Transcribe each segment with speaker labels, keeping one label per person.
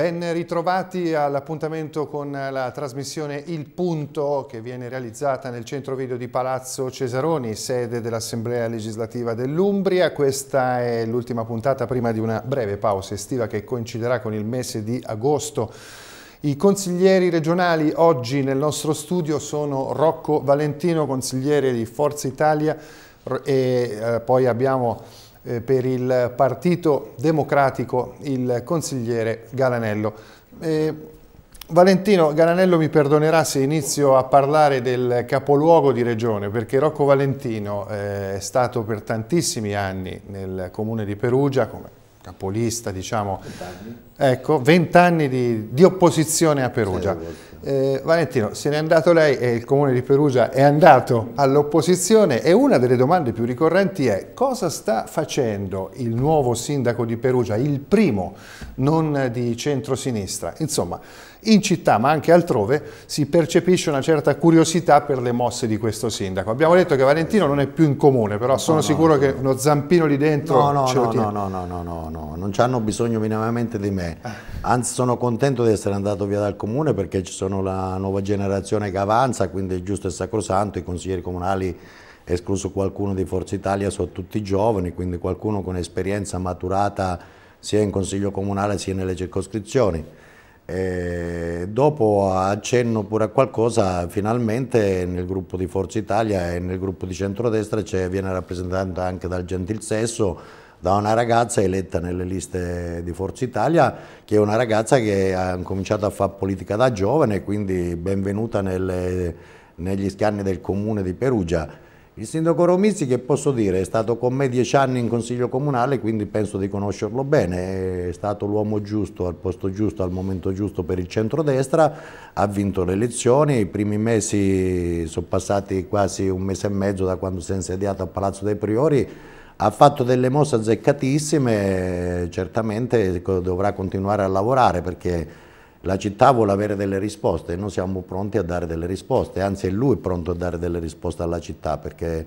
Speaker 1: Ben ritrovati all'appuntamento con la trasmissione Il Punto che viene realizzata nel centro video di Palazzo Cesaroni, sede dell'Assemblea legislativa dell'Umbria. Questa è l'ultima puntata prima di una breve pausa estiva che coinciderà con il mese di agosto. I consiglieri regionali oggi nel nostro studio sono Rocco Valentino, consigliere di Forza Italia e eh, poi abbiamo per il Partito Democratico il consigliere Galanello. Eh, Valentino Galanello mi perdonerà se inizio a parlare del capoluogo di regione perché Rocco Valentino eh, è stato per tantissimi anni nel comune di Perugia come capolista diciamo, ecco, vent'anni di, di, opposizione a Perugia. Eh, Valentino, se n'è andato lei e il comune di Perugia è andato all'opposizione e una delle domande più ricorrenti è cosa sta facendo il nuovo sindaco di Perugia, il primo, non di centrosinistra? Insomma, in città ma anche altrove si percepisce una certa curiosità per le mosse di questo sindaco. Abbiamo detto che Valentino non è più in comune, però sono no, sicuro no, che uno zampino lì dentro
Speaker 2: no, no,
Speaker 1: ce lo tiene.
Speaker 2: No, no, no, no, no, non hanno bisogno minimamente di me. Anzi sono contento di essere andato via dal comune perché ci sono la nuova generazione che avanza, quindi è giusto e sacrosanto, i consiglieri comunali escluso qualcuno di Forza Italia, sono tutti giovani, quindi qualcuno con esperienza maturata sia in consiglio comunale sia nelle circoscrizioni. E dopo accenno pure a qualcosa, finalmente nel gruppo di Forza Italia e nel gruppo di centrodestra viene rappresentata anche dal gentil sesso da una ragazza eletta nelle liste di Forza Italia, che è una ragazza che ha cominciato a fare politica da giovane, quindi benvenuta nelle, negli scanni del comune di Perugia. Il sindaco Romizzi, che posso dire, è stato con me dieci anni in consiglio comunale, quindi penso di conoscerlo bene, è stato l'uomo giusto, al posto giusto, al momento giusto per il centrodestra, ha vinto le elezioni, i primi mesi sono passati quasi un mese e mezzo da quando si è insediato a Palazzo dei Priori, ha fatto delle mosse azzeccatissime, certamente dovrà continuare a lavorare perché la città vuole avere delle risposte e noi siamo pronti a dare delle risposte, anzi è lui pronto a dare delle risposte alla città perché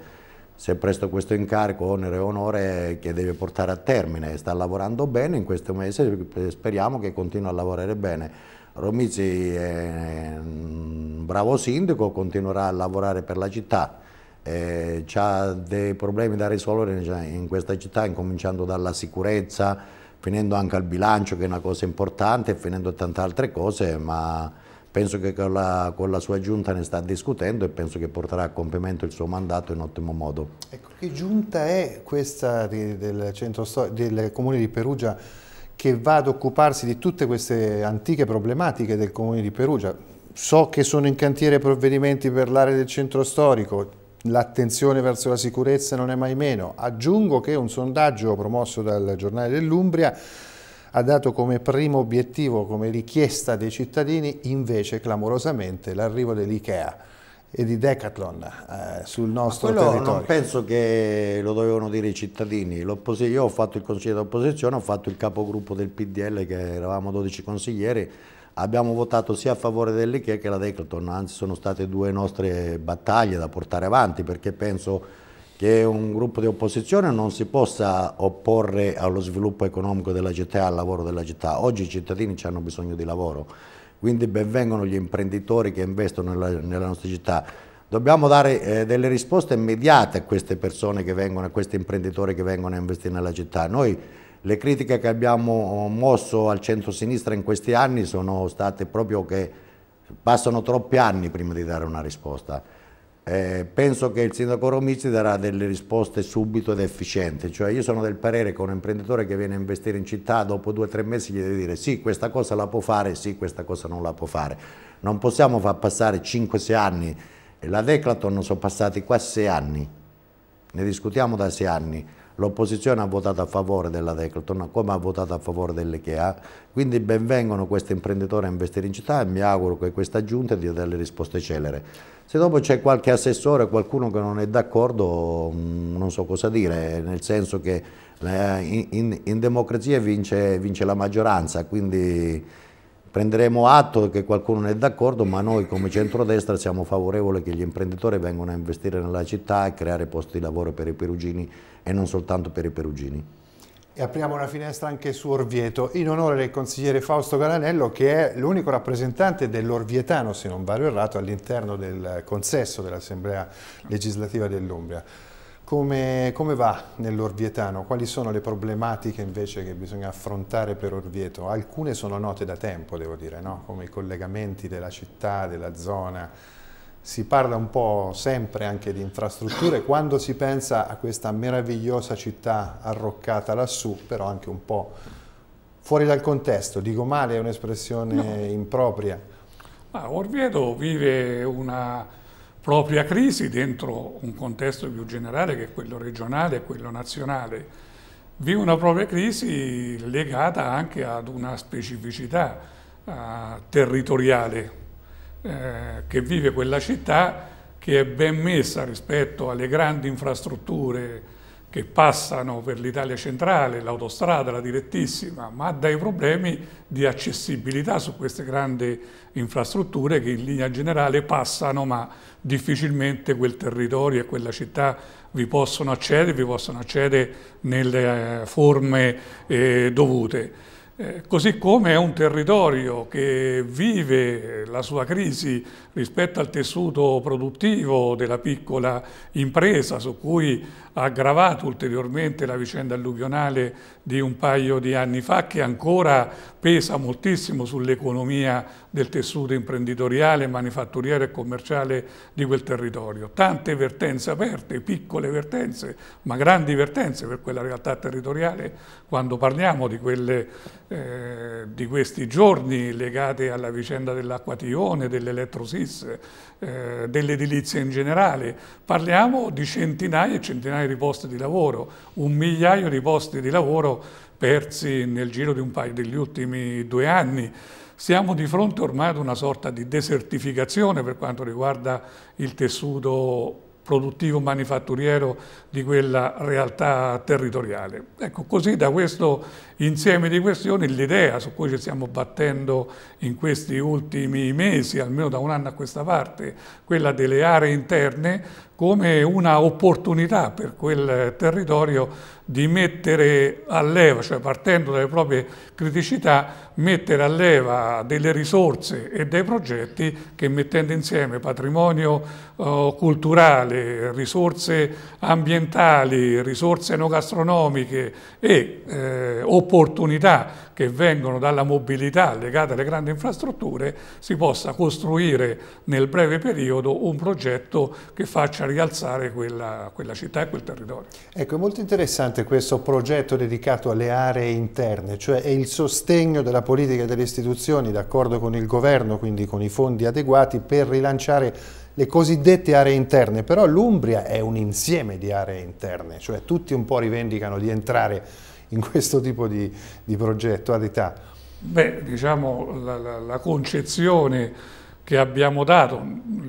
Speaker 2: è presto questo incarico, onere e onore che deve portare a termine, sta lavorando bene in questo mese, speriamo che continui a lavorare bene. Romizzi è un bravo sindaco, continuerà a lavorare per la città, eh, ha dei problemi da risolvere in questa città, incominciando dalla sicurezza, finendo anche al bilancio che è una cosa importante e finendo tante altre cose, ma penso che con la, con la, sua giunta ne sta discutendo e penso che porterà a compimento il suo mandato in ottimo modo.
Speaker 1: Ecco, che giunta è questa del, centro, del comune di Perugia che va ad occuparsi di tutte queste antiche problematiche del comune di Perugia? So che sono in cantiere provvedimenti per l'area del centro storico, l'attenzione verso la sicurezza non è mai meno. Aggiungo che un sondaggio promosso dal giornale dell'Umbria ha dato come primo obiettivo, come richiesta dei cittadini, invece clamorosamente l'arrivo dell'IKEA e di Decathlon eh, sul nostro territorio.
Speaker 2: Non penso che lo dovevano dire i cittadini. Io ho fatto il consiglio d'opposizione, ho fatto il capogruppo del PDL, che eravamo 12 consiglieri, abbiamo votato sia a favore dell'IKEA che la Declaton, anzi sono state due nostre battaglie da portare avanti perché penso che un gruppo di opposizione non si possa opporre allo sviluppo economico della città e al lavoro della città. Oggi i cittadini hanno bisogno di lavoro, quindi benvengono gli imprenditori che investono nella, nella nostra città. Dobbiamo dare eh, delle risposte immediate a queste persone che vengono, a questi imprenditori che vengono a investire nella città. Noi le critiche che abbiamo mosso al centro-sinistra in questi anni sono state proprio che passano troppi anni prima di dare una risposta. Eh, penso che il sindaco Romizzi darà delle risposte subito ed efficienti, cioè io sono del parere che un imprenditore che viene a investire in città dopo due o tre mesi gli deve dire sì questa cosa la può fare, sì questa cosa non la può fare. Non possiamo far passare 5-6 anni, la Declaton sono passati quasi 6 anni, ne discutiamo da 6 anni, L'opposizione ha votato a favore della Decleton, come ha votato a favore dell'IKEA, quindi benvengono questi imprenditori a investire in città e mi auguro che questa giunta dia delle risposte celere. Se dopo c'è qualche assessore, qualcuno che non è d'accordo, mm, non so cosa dire, nel senso che eh, in, in, in democrazia vince, vince la maggioranza, quindi Prenderemo atto che qualcuno non è d'accordo, ma noi come centrodestra siamo favorevoli che gli imprenditori vengano a investire nella città e creare posti di lavoro per i perugini e non soltanto per i perugini.
Speaker 1: E apriamo una finestra anche su Orvieto, in onore del consigliere Fausto Galanello, che è l'unico rappresentante dell'Orvietano, se non vado errato, all'interno del consesso dell'Assemblea legislativa dell'Umbria. Come, come, va nell'Orvietano? Quali sono le problematiche invece che bisogna affrontare per Orvieto? Alcune sono note da tempo, devo dire, no? come i collegamenti della città, della zona, si parla un po' sempre anche di infrastrutture quando si pensa a questa meravigliosa città arroccata lassù, però anche un po' fuori dal contesto. Dico male, è un'espressione no. impropria.
Speaker 3: Ma Orvieto vive una propria crisi dentro un contesto più generale che è quello regionale e quello nazionale. Vive una propria crisi legata anche ad una specificità uh, territoriale eh, che vive quella città che è ben messa rispetto alle grandi infrastrutture che passano per l'Italia centrale, l'autostrada, la direttissima, ma dei problemi di accessibilità su queste grandi infrastrutture che in linea generale passano, ma difficilmente quel territorio e quella città vi possono accedere, vi possono accedere nelle eh, forme eh, dovute. Eh, così come è un territorio che vive la sua crisi rispetto al tessuto produttivo della piccola impresa su cui ha aggravato ulteriormente la vicenda alluvionale di un paio di anni fa che ancora pesa moltissimo sull'economia del tessuto imprenditoriale, manifatturiero e commerciale di quel territorio. Tante vertenze aperte, piccole vertenze, ma grandi vertenze per quella realtà territoriale quando parliamo di, quelle, eh, di questi giorni legati alla vicenda dell'acquatione, dell'elettrosis, eh, dell'edilizia in generale. Parliamo di centinaia e centinaia di posti di lavoro, un migliaio di posti di lavoro persi nel giro paio degli ultimi due anni. Siamo di fronte ormai ad una sorta di desertificazione per quanto riguarda il tessuto produttivo manifatturiero di quella realtà territoriale. Ecco, così da questo insieme di questioni l'idea su cui ci stiamo battendo in questi ultimi mesi, almeno da un anno a questa parte, quella delle aree interne, come una opportunità per quel territorio di mettere a leva, cioè partendo dalle proprie criticità, mettere a leva delle risorse e dei progetti che mettendo insieme patrimonio eh, culturale, risorse ambientali, risorse enogastronomiche e eh, opportunità che vengono dalla mobilità legata alle grandi infrastrutture, si possa costruire nel breve periodo un progetto che faccia rialzare quella, quella città e quel territorio.
Speaker 1: Ecco, è molto interessante questo progetto dedicato alle aree interne, cioè è il sostegno della politica e delle istituzioni d'accordo con il governo, quindi con i fondi adeguati per rilanciare le cosiddette aree interne, però l'Umbria è un insieme di aree interne, cioè tutti un po' rivendicano di entrare in questo tipo di, di progetto ad età?
Speaker 3: Beh, diciamo la, la, la concezione che abbiamo dato,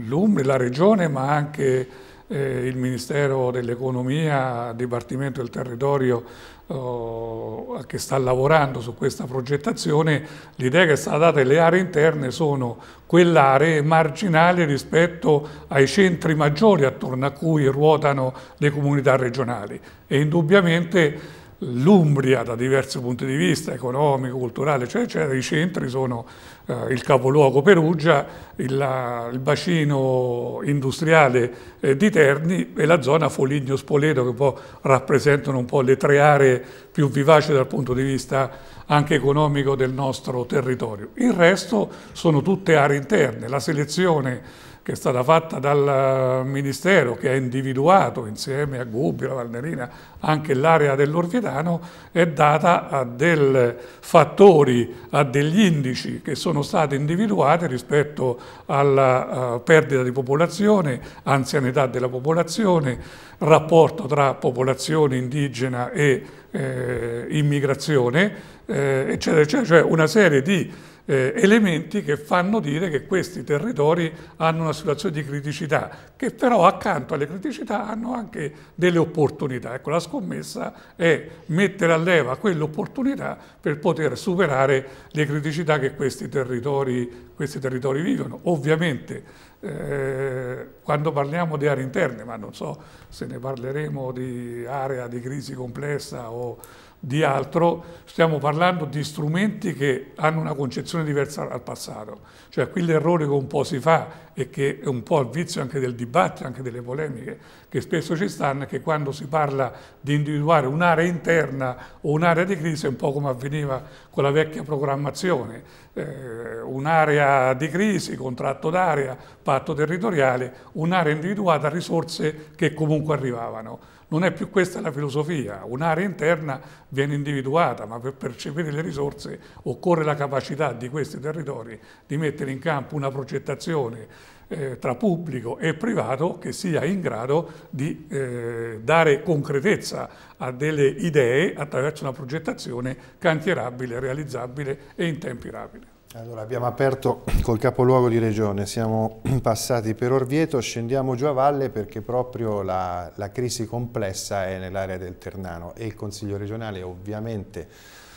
Speaker 3: l'Umbria, la Regione, ma anche eh, il Ministero dell'Economia, Dipartimento del Territorio oh, che sta lavorando su questa progettazione, l'idea che è stata data è che le aree interne sono quelle aree marginali rispetto ai centri maggiori attorno a cui ruotano le comunità regionali e indubbiamente l'Umbria da diversi punti di vista, economico, culturale, eccetera, eccetera, i centri sono eh, il capoluogo Perugia, il, la, il bacino industriale eh, di Terni e la zona Foligno-Spoleto che poi rappresentano un po' le tre aree più vivaci dal punto di vista anche economico del nostro territorio. Il resto sono tutte aree interne, la selezione che è stata fatta dal Ministero che ha individuato insieme a Gubbio, la Valnerina, anche l'area dell'Orvietano, è data a dei fattori, a degli indici che sono stati individuati rispetto alla uh, perdita di popolazione, anzianità della popolazione, rapporto tra popolazione indigena e eh, immigrazione, eh, eccetera, eccetera, cioè una serie di eh, elementi che fanno dire che questi territori hanno una situazione di criticità, che però accanto alle criticità hanno anche delle opportunità. Ecco, la scommessa è mettere a leva quelle opportunità per poter superare le criticità che questi territori, questi territori vivono. Ovviamente eh, quando parliamo di aree interne, ma non so se ne parleremo di area di crisi complessa o di altro, stiamo parlando di strumenti che hanno una concezione diversa dal passato. Cioè qui l'errore che un po' si fa e che è un po' il vizio anche del dibattito, anche delle polemiche che spesso ci stanno, è che quando si parla di individuare un'area interna o un'area di crisi è un po' come avveniva con la vecchia programmazione, eh, un'area di crisi, contratto d'area, patto territoriale, un'area individuata, risorse che comunque arrivavano. Non è più questa la filosofia, un'area interna viene individuata, ma per percepire le risorse occorre la capacità di questi territori di mettere in campo una progettazione eh, tra pubblico e privato che sia in grado di eh, dare concretezza a delle idee attraverso una progettazione cantierabile, realizzabile e in tempi rapidi.
Speaker 1: Allora, abbiamo aperto col capoluogo di regione, siamo passati per Orvieto, scendiamo giù a valle perché proprio la, la crisi complessa è nell'area del Ternano e il Consiglio regionale ovviamente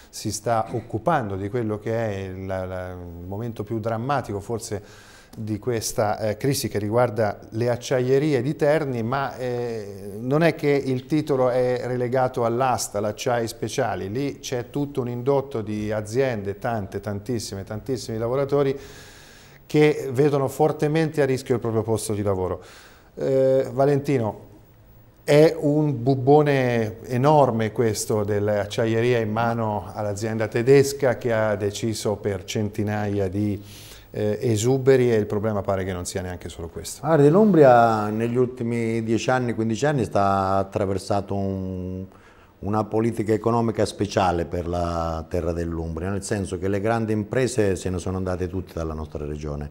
Speaker 1: si sta occupando di quello che è il, il momento più drammatico, forse di questa eh, crisi che riguarda le acciaierie di Terni, ma eh, non è che il titolo è relegato all'asta, l'acciai speciali, lì c'è tutto un indotto di aziende, tante, tantissime, tantissimi lavoratori che vedono fortemente a rischio il proprio posto di lavoro. Eh, Valentino, è un bubbone enorme questo dell'acciaieria in mano all'azienda tedesca che ha deciso per centinaia di eh, esuberi e il problema pare che non sia neanche solo questo.
Speaker 2: Guardi, l'Umbria negli ultimi 10 anni, 15 anni sta attraversato un, una politica economica speciale per la terra dell'Umbria, nel senso che le grandi imprese se ne sono andate tutte dalla nostra regione.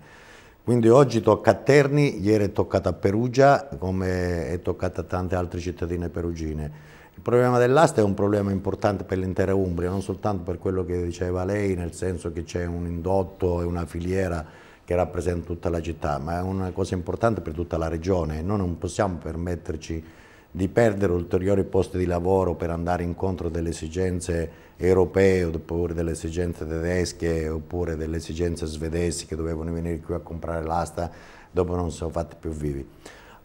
Speaker 2: Quindi oggi tocca a Terni, ieri è toccata a Perugia, come è toccata a tante altre cittadine perugine. Il problema dell'asta è un problema importante per l'intera Umbria, non soltanto per quello che diceva lei, nel senso che c'è un indotto e una filiera che rappresenta tutta la città, ma è una cosa importante per tutta la regione. Noi non possiamo permetterci di perdere ulteriori posti di lavoro per andare incontro delle esigenze europee oppure delle esigenze tedesche oppure delle esigenze svedesi che dovevano venire qui a comprare l'asta dopo non sono fatti più vivi.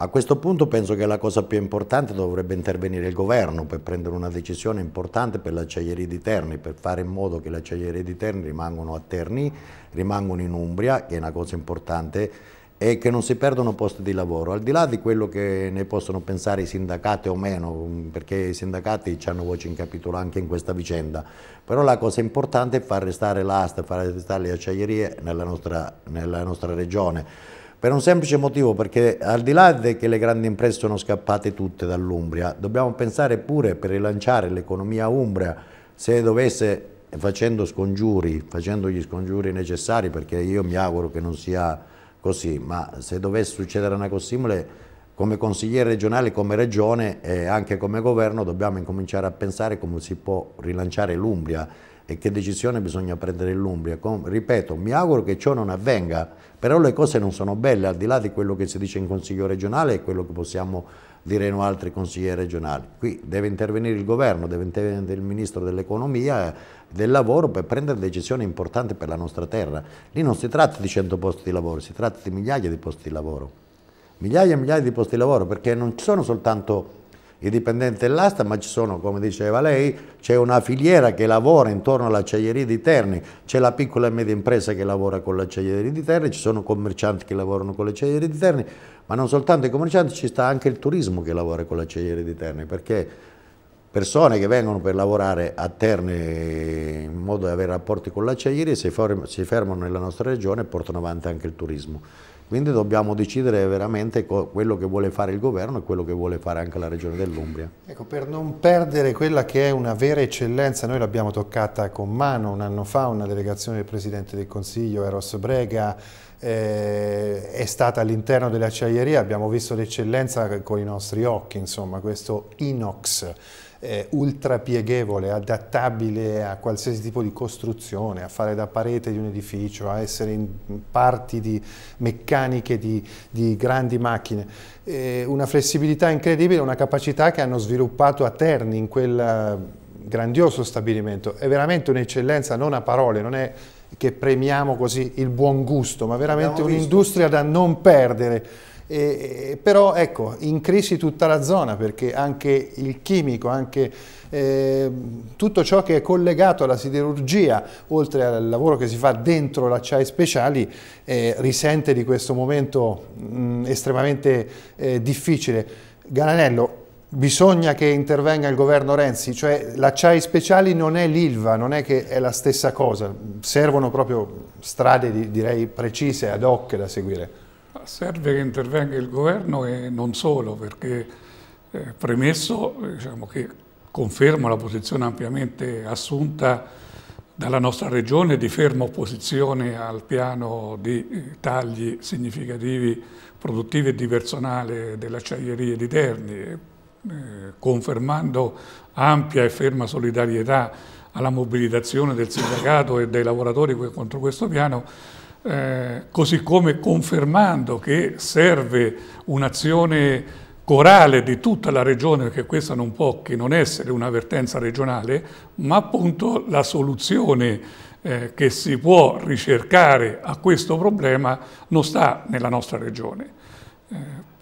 Speaker 2: A questo punto penso che la cosa più importante dovrebbe intervenire il governo per prendere una decisione importante per l'acciaieria di Terni, per fare in modo che le acciaierie di Terni rimangano a Terni, rimangano in Umbria, che è una cosa importante, e che non si perdono posti di lavoro, al di là di quello che ne possono pensare i sindacati o meno, perché i sindacati hanno voce in capitolo anche in questa vicenda, però la cosa importante è far restare l'asta, far restare le acciaierie nella nostra, nella nostra regione per un semplice motivo, perché al di là che le grandi imprese sono scappate tutte dall'Umbria, dobbiamo pensare pure per rilanciare l'economia umbria, se dovesse, facendo scongiuri, facendo gli scongiuri necessari, perché io mi auguro che non sia così, ma se dovesse succedere una cosa simile, come consigliere regionale, come regione e anche come governo dobbiamo incominciare a pensare come si può rilanciare l'Umbria e che decisione bisogna prendere in l'Umbria. Ripeto, mi auguro che ciò non avvenga, però le cose non sono belle, al di là di quello che si dice in Consiglio regionale e quello che possiamo dire in altri consiglieri regionali. Qui deve intervenire il governo, deve intervenire il Ministro dell'Economia del Lavoro per prendere decisioni importanti per la nostra terra. Lì non si tratta di 100 posti di lavoro, si tratta di migliaia di posti di lavoro. Migliaia e migliaia di posti di lavoro, perché non ci sono soltanto i dipendenti dell'asta, ma ci sono, come diceva lei, c'è una filiera che lavora intorno all'acciaieria di Terni, c'è la piccola e media impresa che lavora con l'acciaieria di Terni, ci sono commercianti che lavorano con l'acciaieria di Terni, ma non soltanto i commercianti, ci sta anche il turismo che lavora con l'acciaieria di Terni, perché persone che vengono per lavorare a Terni in modo da avere rapporti con l'acciaieria si fermano nella nostra regione e portano avanti anche il turismo. Quindi dobbiamo decidere veramente quello che vuole fare il governo e quello che vuole fare anche la regione dell'Umbria.
Speaker 1: Ecco, per non perdere quella che è una vera eccellenza, noi l'abbiamo toccata con mano un anno fa, una delegazione del Presidente del Consiglio, Eros Brega, eh, è stata all'interno delle acciaierie, abbiamo visto l'eccellenza con i nostri occhi, insomma, questo inox eh, ultra pieghevole, adattabile a qualsiasi tipo di costruzione, a fare da parete di un edificio, a essere in parti di meccaniche di, di grandi macchine. Eh, una flessibilità incredibile, una capacità che hanno sviluppato a Terni in quel grandioso stabilimento. È veramente un'eccellenza, non a parole, non è che premiamo così il buon gusto, ma veramente un'industria da non perdere E, però ecco, in crisi tutta la zona perché anche il chimico, anche eh, tutto ciò che è collegato alla siderurgia, oltre al lavoro che si fa dentro l'acciai speciali, eh, risente di questo momento mh, estremamente eh, difficile. Gananello, bisogna che intervenga il governo Renzi, cioè l'acciai speciali non è l'ILVA, non è che è la stessa cosa, servono proprio strade direi precise, ad hoc da seguire.
Speaker 3: Serve che intervenga il governo e non solo, perché eh, premesso diciamo, che confermo la posizione ampiamente assunta dalla nostra regione di ferma opposizione al piano di eh, tagli significativi produttivi e di personale dell'acciaieria di Terni, eh, confermando ampia e ferma solidarietà alla mobilitazione del sindacato e dei lavoratori contro questo piano, eh, così come confermando che serve un'azione corale di tutta la regione, perché questa non può che non essere un'avvertenza regionale, ma appunto la soluzione eh, che si può ricercare a questo problema non sta nella nostra regione. Eh,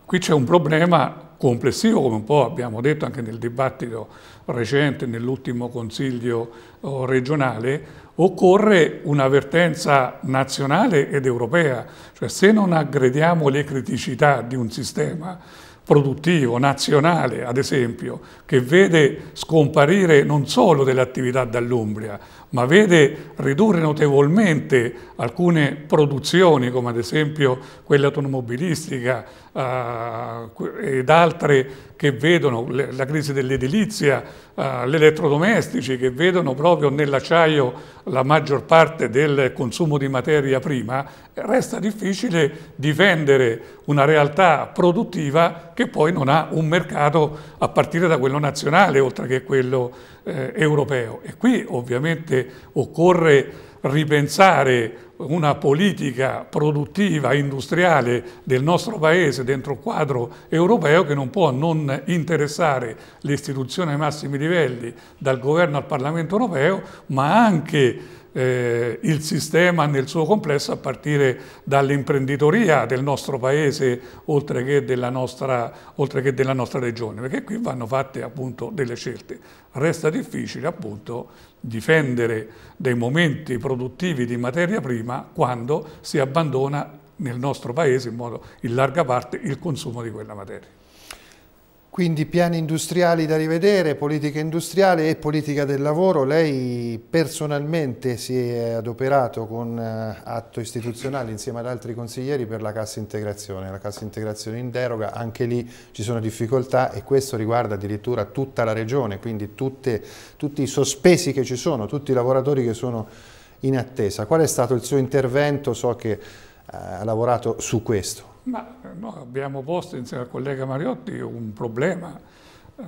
Speaker 3: qui c'è un problema complessivo, come un po' abbiamo detto anche nel dibattito recente, nell'ultimo Consiglio oh, regionale, occorre un'avvertenza nazionale ed europea, cioè se non aggrediamo le criticità di un sistema produttivo, nazionale ad esempio, che vede scomparire non solo delle attività dall'Umbria, ma vede ridurre notevolmente alcune produzioni, come ad esempio quella automobilistica eh, ed altre che vedono la crisi dell'edilizia, eh, l'elettrodomestici, che vedono proprio nell'acciaio la maggior parte del consumo di materia prima, resta difficile difendere una realtà produttiva che poi non ha un mercato a partire da quello nazionale, oltre che quello eh, europeo. E qui ovviamente occorre ripensare una politica produttiva, industriale del nostro Paese dentro il quadro europeo che non può non interessare le istituzioni ai massimi livelli, dal governo al Parlamento europeo, ma anche eh, il sistema nel suo complesso a partire dall'imprenditoria del nostro paese oltre che, della nostra, oltre che della nostra regione, perché qui vanno fatte appunto delle scelte. Resta difficile appunto difendere dei momenti produttivi di materia prima quando si abbandona nel nostro paese in modo in larga parte il consumo di quella materia.
Speaker 1: Quindi piani industriali da rivedere, politica industriale e politica del lavoro. Lei personalmente si è adoperato con eh, atto istituzionale insieme ad altri consiglieri per la cassa integrazione. La cassa integrazione in deroga, anche lì ci sono difficoltà e questo riguarda addirittura tutta la regione, quindi tutte, tutti i sospesi che ci sono, tutti i lavoratori che sono in attesa. Qual è stato il suo intervento? So che eh, ha lavorato su questo.
Speaker 3: Ma noi abbiamo posto insieme al collega Mariotti un problema eh,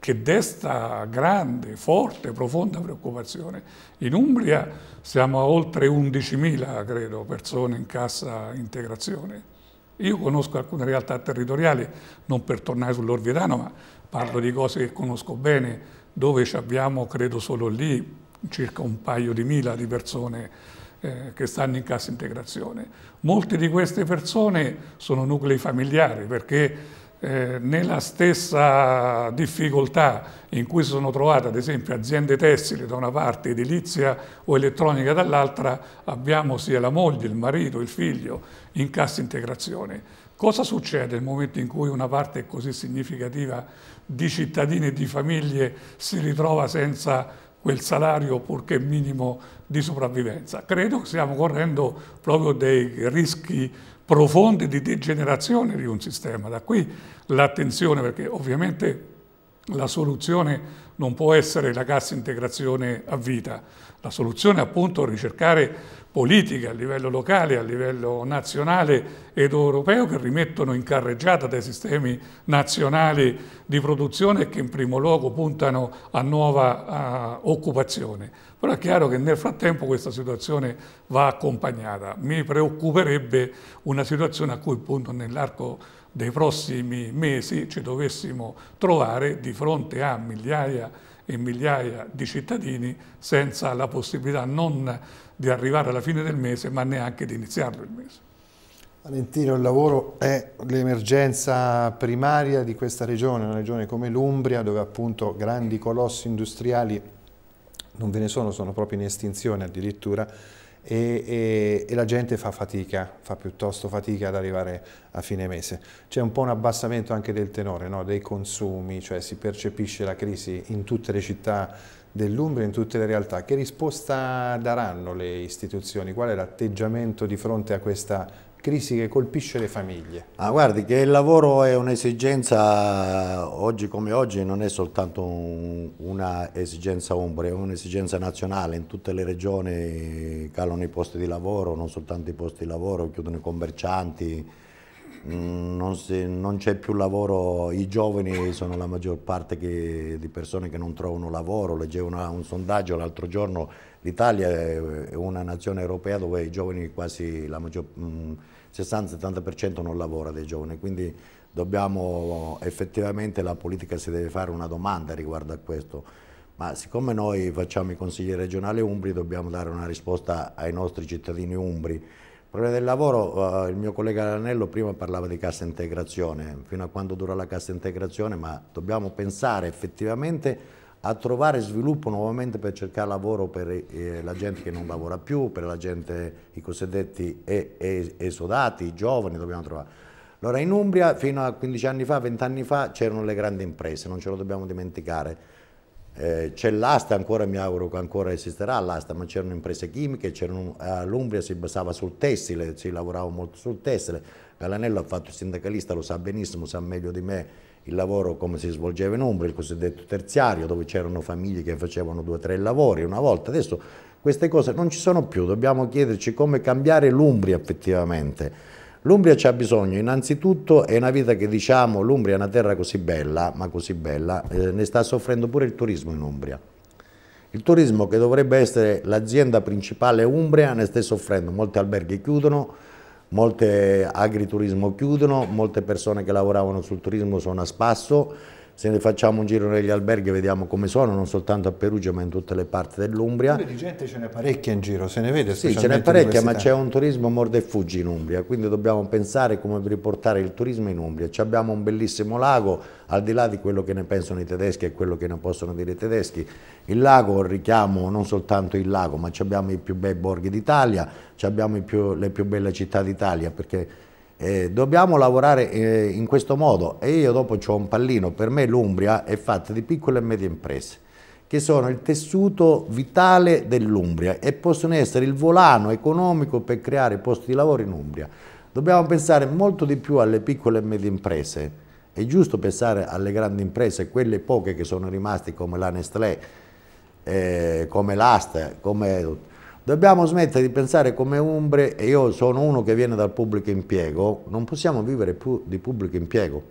Speaker 3: che desta grande, forte, profonda preoccupazione. In Umbria siamo a oltre 11.000, credo, persone in cassa integrazione. Io conosco alcune realtà territoriali, non per tornare sull'Orvietano, ma parlo di cose che conosco bene, dove abbiamo, credo solo lì, circa un paio di mila di persone eh, che stanno in cassa integrazione. Molte di queste persone sono nuclei familiari perché eh, nella stessa difficoltà in cui si sono trovate ad esempio aziende tessili da una parte, edilizia o elettronica dall'altra, abbiamo sia la moglie, il marito, il figlio in cassa integrazione. Cosa succede nel momento in cui una parte così significativa di cittadini e di famiglie si ritrova senza quel salario purché minimo di sopravvivenza. Credo che stiamo correndo proprio dei rischi profondi di degenerazione di un sistema. Da qui l'attenzione perché ovviamente la soluzione non può essere la cassa integrazione a vita, la soluzione è appunto ricercare politiche a livello locale, a livello nazionale ed europeo che rimettono in carreggiata dei sistemi nazionali di produzione e che in primo luogo puntano a nuova uh, occupazione. Però è chiaro che nel frattempo questa situazione va accompagnata. Mi preoccuperebbe una situazione a cui appunto nell'arco dei prossimi mesi ci dovessimo trovare di fronte a migliaia e migliaia di cittadini senza la possibilità non di arrivare alla fine del mese ma neanche di iniziarlo il mese.
Speaker 1: Valentino, il lavoro è l'emergenza primaria di questa regione, una regione come l'Umbria, dove appunto grandi colossi industriali non ve ne sono, sono proprio in estinzione addirittura, e, e, e, la gente fa fatica, fa piuttosto fatica ad arrivare a fine mese. C'è un po' un abbassamento anche del tenore, no? dei consumi, cioè si percepisce la crisi in tutte le città dell'Umbria, in tutte le realtà. Che risposta daranno le istituzioni? Qual è l'atteggiamento di fronte a questa crisi che colpisce le famiglie?
Speaker 2: Ah, guardi che il lavoro è un'esigenza, oggi come oggi, non è soltanto un, una esigenza ombra, è un'esigenza nazionale, in tutte le regioni calano i posti di lavoro, non soltanto i posti di lavoro, chiudono i commercianti, mm, non, c'è più lavoro, i giovani sono la maggior parte che, di persone che non trovano lavoro, leggevo una, un sondaggio l'altro giorno, l'Italia è una nazione europea dove i giovani quasi la maggior... Mh, mm, 60-70% non lavora dei giovani, quindi dobbiamo effettivamente la politica si deve fare una domanda riguardo a questo, ma siccome noi facciamo i consigli regionali umbri dobbiamo dare una risposta ai nostri cittadini umbri. Il problema del lavoro, uh, il mio collega Lanello prima parlava di cassa integrazione, fino a quando dura la cassa integrazione, ma dobbiamo pensare effettivamente a trovare sviluppo nuovamente per cercare lavoro per eh, la gente che non lavora più, per la gente, i cosiddetti esodati, i giovani, dobbiamo trovare. Allora in Umbria fino a 15 anni fa, 20 anni fa c'erano le grandi imprese, non ce lo dobbiamo dimenticare. Eh, c'è l'asta, ancora mi auguro che ancora esisterà l'asta, ma c'erano imprese chimiche, all'Umbria si basava sul tessile, si lavorava molto sul tessile, Galanello ha fatto il sindacalista, lo sa benissimo, sa meglio di me il lavoro come si svolgeva in Umbria, il cosiddetto terziario, dove c'erano famiglie che facevano due o tre lavori una volta. Adesso queste cose non ci sono più, dobbiamo chiederci come cambiare l'Umbria effettivamente. L'Umbria c'ha bisogno, innanzitutto è una vita che diciamo, l'Umbria è una terra così bella, ma così bella, eh, ne sta soffrendo pure il turismo in Umbria. Il turismo che dovrebbe essere l'azienda principale Umbria ne sta soffrendo, molti alberghi chiudono, molte agriturismo chiudono, molte persone che lavoravano sul turismo sono a spasso, se ne facciamo un giro negli alberghi vediamo come sono, non soltanto a Perugia ma in tutte le parti dell'Umbria.
Speaker 1: di gente ce n'è parecchia in giro, se ne vede
Speaker 2: Sì, ce n'è parecchia, ma c'è un turismo morde e fuggi in Umbria, quindi dobbiamo pensare come riportare il turismo in Umbria. Ci abbiamo un bellissimo lago, al di là di quello che ne pensano i tedeschi e quello che ne possono dire i tedeschi. Il lago richiamo non soltanto il lago, ma abbiamo i più bei borghi d'Italia, abbiamo più, le più belle città d'Italia, perché eh, dobbiamo lavorare eh, in questo modo e io dopo ho un pallino, per me l'Umbria è fatta di piccole e medie imprese che sono il tessuto vitale dell'Umbria e possono essere il volano economico per creare posti di lavoro in Umbria. Dobbiamo pensare molto di più alle piccole e medie imprese, è giusto pensare alle grandi imprese, quelle poche che sono rimaste come la Nestlé, eh, come l'Asta, come Dobbiamo smettere di pensare come umbre, e io sono uno che viene dal pubblico impiego, non possiamo vivere più di pubblico impiego.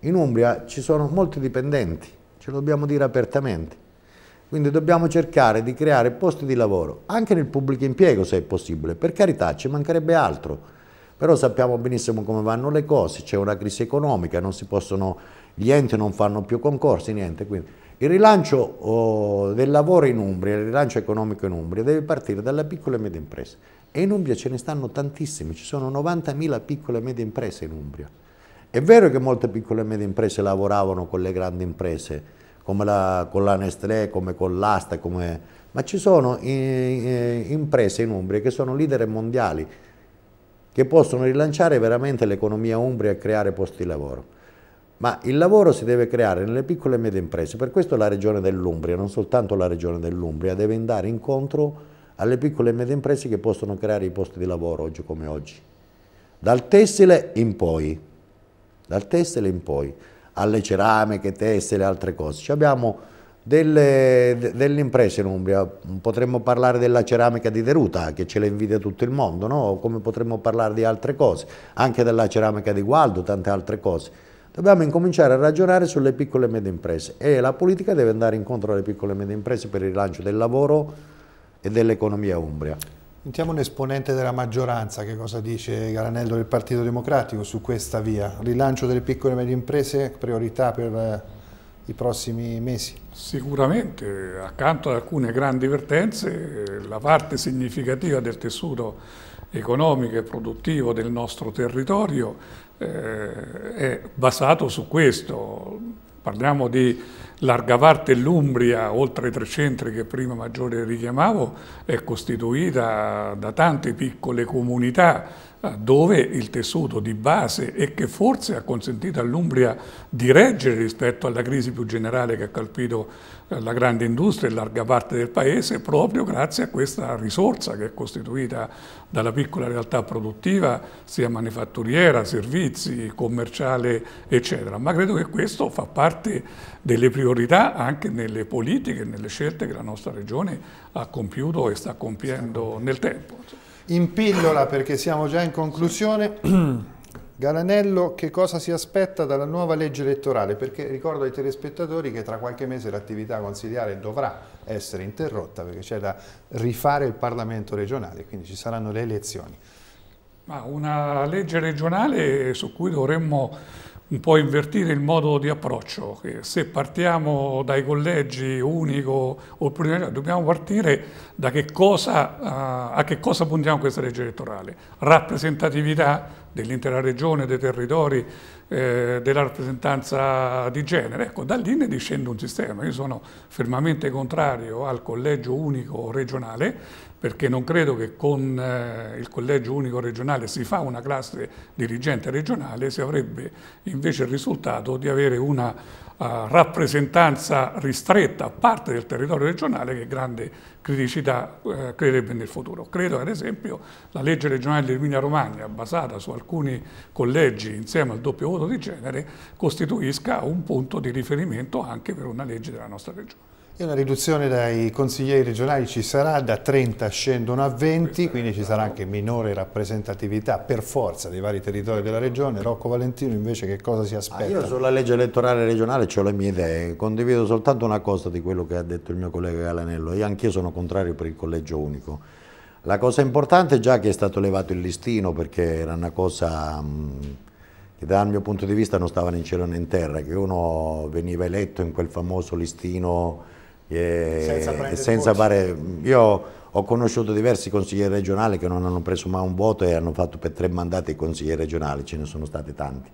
Speaker 2: In Umbria ci sono molti dipendenti, ce lo dobbiamo dire apertamente. Quindi dobbiamo cercare di creare posti di lavoro, anche nel pubblico impiego se è possibile. Per carità, ci mancherebbe altro. Però sappiamo benissimo come vanno le cose, c'è una crisi economica, possono, gli enti non fanno più concorsi, niente. Quindi il rilancio oh, del lavoro in Umbria, il rilancio economico in Umbria deve partire dalle piccole e medie imprese e in Umbria ce ne stanno tantissime, ci sono 90.000 piccole e medie imprese in Umbria. È vero che molte piccole e medie imprese lavoravano con le grandi imprese, come la, con la Nestlé, come con l'Asta, come... ma ci sono imprese in Umbria che sono leader mondiali, che possono rilanciare veramente l'economia umbria e creare posti di lavoro. Ma il lavoro si deve creare nelle piccole e medie imprese, per questo la regione dell'Umbria, non soltanto la regione dell'Umbria, deve andare incontro alle piccole e medie imprese che possono creare i posti di lavoro oggi come oggi. Dal tessile in poi, dal tessile in poi, alle ceramiche, tessile e altre cose. Ci abbiamo delle, delle, imprese in Umbria, potremmo parlare della ceramica di Deruta che ce la invidia tutto il mondo, no? come potremmo parlare di altre cose, anche della ceramica di Gualdo, tante altre cose. Dobbiamo incominciare a ragionare sulle piccole e medie imprese e la politica deve andare incontro alle piccole e medie imprese per il rilancio del lavoro e dell'economia umbria.
Speaker 1: Sentiamo un esponente della maggioranza, che cosa dice Garanello del Partito Democratico su questa via. Rilancio delle piccole e medie imprese, priorità per eh, i prossimi mesi?
Speaker 3: Sicuramente, accanto ad alcune grandi vertenze, la parte significativa del tessuto economico e produttivo del nostro territorio eh, è basato su questo. Parliamo di larga parte dell'Umbria, oltre ai tre centri che prima Maggiore richiamavo, è costituita da tante piccole comunità dove il tessuto di base e che forse ha consentito all'Umbria di reggere rispetto alla crisi più generale che ha colpito eh, la grande industria e larga parte del paese proprio grazie a questa risorsa che è costituita dalla piccola realtà produttiva sia manifatturiera, servizi, commerciale eccetera. Ma credo che questo fa parte delle priorità anche nelle politiche e nelle scelte che la nostra regione ha compiuto e sta compiendo nel tempo.
Speaker 1: In pillola, perché siamo già in conclusione, Galanello che cosa si aspetta dalla nuova legge elettorale? Perché ricordo ai telespettatori che tra qualche mese l'attività consigliare dovrà essere interrotta perché c'è da rifare il Parlamento regionale, quindi ci saranno le elezioni.
Speaker 3: Ma una legge regionale su cui dovremmo un po' invertire il modo di approccio, se partiamo dai collegi unico o plurinominale dobbiamo partire da che cosa, a che cosa puntiamo questa legge elettorale. Rappresentatività dell'intera regione, dei territori, eh, della rappresentanza di genere. Ecco, da lì ne discende un sistema. Io sono fermamente contrario al collegio unico regionale perché non credo che con eh, il collegio unico regionale si fa una classe dirigente regionale, si avrebbe invece il risultato di avere una uh, rappresentanza ristretta a parte del territorio regionale che grande criticità uh, creerebbe nel futuro. Credo ad esempio la legge regionale dell'Emilia Romagna basata su alcuni collegi insieme al doppio voto di genere costituisca un punto di riferimento anche per una legge della nostra regione.
Speaker 1: E una riduzione dai consiglieri regionali ci sarà, da 30 scendono a 20, quindi ci sarà anche minore rappresentatività per forza dei vari territori della regione. Rocco Valentino invece che cosa si aspetta? Ah,
Speaker 2: io sulla legge elettorale regionale ho le mie idee, condivido soltanto una cosa di quello che ha detto il mio collega Galanello, io anch'io sono contrario per il collegio unico. La cosa importante è già che è stato levato il listino perché era una cosa che dal mio punto di vista non stava né in cielo né in terra, che uno veniva eletto in quel famoso listino senza, senza fare, io ho conosciuto diversi consiglieri regionali che non hanno preso mai un voto e hanno fatto per tre mandati i consiglieri regionali, ce ne sono stati tanti.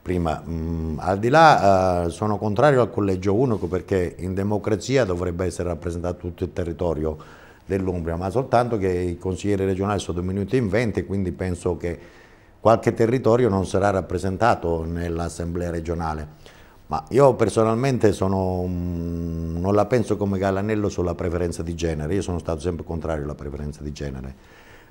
Speaker 2: Prima, mh, mm, al di là, uh, sono contrario al collegio unico perché in democrazia dovrebbe essere rappresentato tutto il territorio dell'Umbria, ma soltanto che i consiglieri regionali sono diminuiti in 20, quindi penso che qualche territorio non sarà rappresentato nell'assemblea regionale. Ma io personalmente sono, non la penso come Galanello sulla preferenza di genere, io sono stato sempre contrario alla preferenza di genere.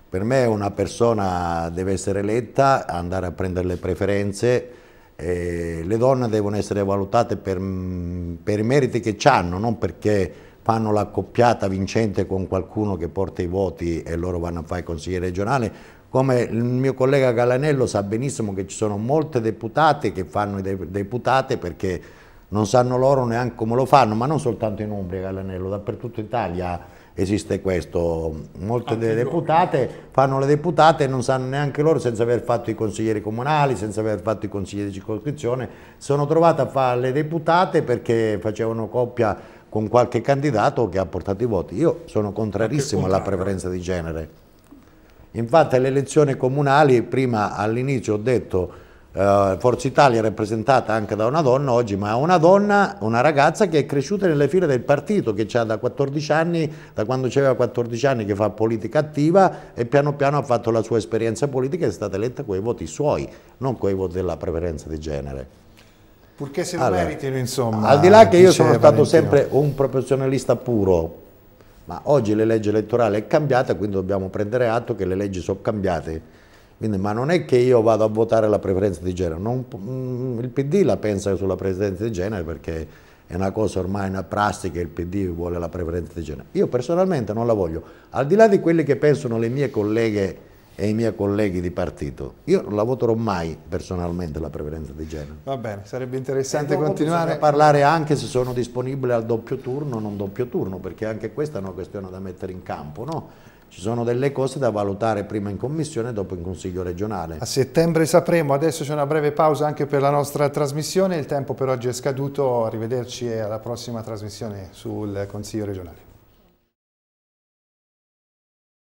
Speaker 2: Per me una persona deve essere eletta, andare a prendere le preferenze, le donne devono essere valutate per, per i meriti che hanno, non perché fanno l'accoppiata vincente con qualcuno che porta i voti e loro vanno a fare consigliere regionale, come il mio collega Galanello sa benissimo che ci sono molte deputate che fanno i deputate perché non sanno loro neanche come lo fanno, ma non soltanto in Umbria Galanello, dappertutto in Italia esiste questo. Molte delle deputate fanno le deputate e non sanno neanche loro, senza aver fatto i consiglieri comunali, senza aver fatto i consiglieri di circoscrizione, sono trovate a fare le deputate perché facevano coppia con qualche candidato che ha portato i voti. Io sono contrarissimo alla preferenza di genere. Infatti alle elezioni comunali, prima all'inizio ho detto eh, Forza Italia è rappresentata anche da una donna oggi, ma una donna, una ragazza che è cresciuta nelle file del partito, che ha da 14 anni, da quando aveva 14 anni che fa politica attiva e piano piano ha fatto la sua esperienza politica e è stata eletta con i voti suoi, non con i voti della preferenza di genere.
Speaker 1: Purché se lo allora, meritino, insomma.
Speaker 2: Al di là che io sono Valentino. stato sempre un professionalista puro, ma oggi le leggi elettorali è cambiata, quindi dobbiamo prendere atto che le leggi sono cambiate. Quindi, ma non è che io vado a votare la preferenza di genere, non, mm, il PD la pensa sulla preferenza di genere perché è una cosa ormai una prassi che il PD vuole la preferenza di genere. Io personalmente non la voglio, al di là di quelli che pensano le mie colleghe e i miei colleghi di partito. Io non la voterò mai personalmente la preferenza di genere.
Speaker 1: Va bene, sarebbe interessante continuare
Speaker 2: a parlare anche se sono disponibile al doppio turno o non doppio turno, perché anche questa è una questione da mettere in campo, no? Ci sono delle cose da valutare prima in commissione e dopo in consiglio regionale.
Speaker 1: A settembre sapremo, adesso c'è una breve pausa anche per la nostra trasmissione, il tempo per oggi è scaduto, arrivederci e alla prossima trasmissione sul consiglio regionale.